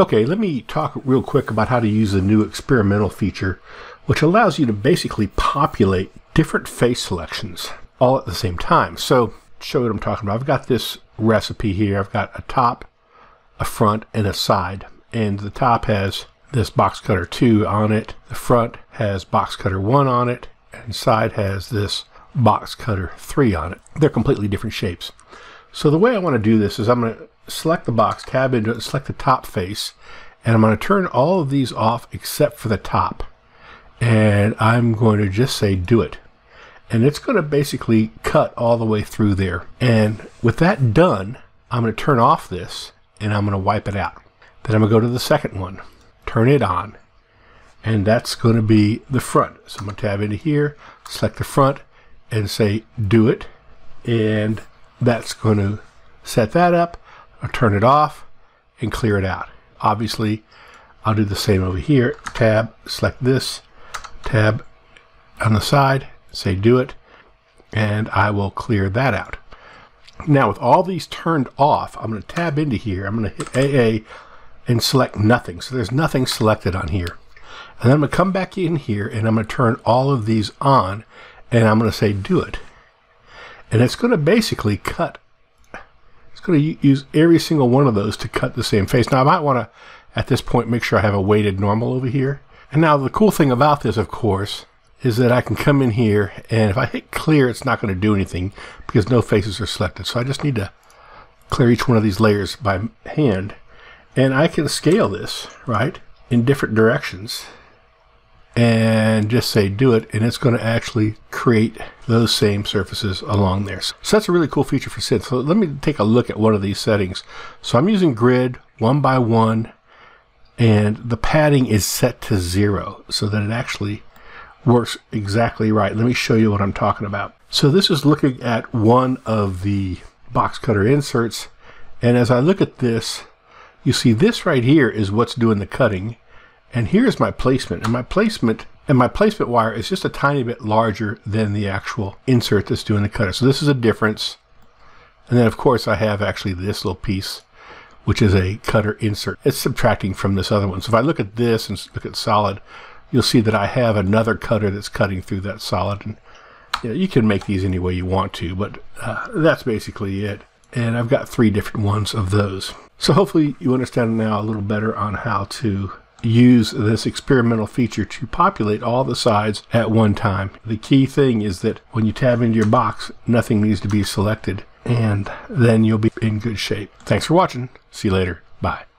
Okay, let me talk real quick about how to use the new experimental feature, which allows you to basically populate different face selections all at the same time. So, show what I'm talking about. I've got this recipe here. I've got a top, a front, and a side. And the top has this box cutter 2 on it. The front has box cutter 1 on it. And side has this box cutter 3 on it. They're completely different shapes. So the way I want to do this is I'm going to select the box, tab into it, select the top face, and I'm going to turn all of these off except for the top. And I'm going to just say do it. And it's going to basically cut all the way through there. And with that done, I'm going to turn off this and I'm going to wipe it out. Then I'm going to go to the second one, turn it on, and that's going to be the front. So I'm going to tab into here, select the front, and say do it. And that's going to set that up. I'll turn it off and clear it out. Obviously, I'll do the same over here. Tab, select this, tab on the side, say do it, and I will clear that out. Now with all these turned off, I'm going to tab into here. I'm going to hit AA and select nothing. So there's nothing selected on here. And then I'm going to come back in here and I'm going to turn all of these on and I'm going to say do it. And it's going to basically cut. It's going to use every single one of those to cut the same face. Now I might want to, at this point, make sure I have a weighted normal over here. And now the cool thing about this, of course, is that I can come in here and if I hit clear, it's not going to do anything because no faces are selected. So I just need to clear each one of these layers by hand and I can scale this, right, in different directions and just say do it and it's going to actually create those same surfaces along there. So that's a really cool feature for Synth. So let me take a look at one of these settings. So I'm using grid one by one and the padding is set to zero so that it actually works exactly right. Let me show you what I'm talking about. So this is looking at one of the box cutter inserts. And as I look at this, you see this right here is what's doing the cutting. And here's my placement. And my placement and my placement wire is just a tiny bit larger than the actual insert that's doing the cutter. So this is a difference. And then of course I have actually this little piece, which is a cutter insert. It's subtracting from this other one. So if I look at this and look at solid, you'll see that I have another cutter that's cutting through that solid. And you, know, you can make these any way you want to, but uh, that's basically it. And I've got three different ones of those. So hopefully you understand now a little better on how to use this experimental feature to populate all the sides at one time. The key thing is that when you tab into your box, nothing needs to be selected and then you'll be in good shape. Thanks for watching. See you later. Bye.